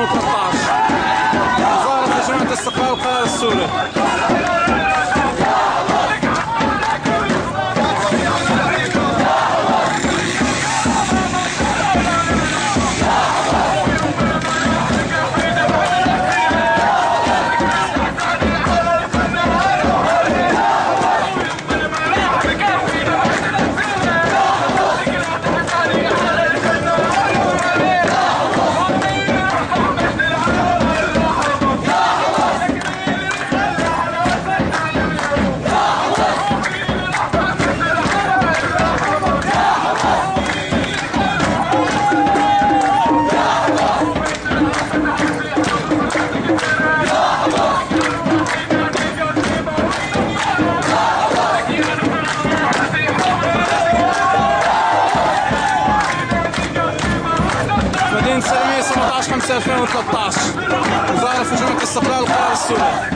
2013 وزارة لجنة استقلال القرار السوري. 80 917 5 2013 ظاهر في جنوب استقلال القرار السوري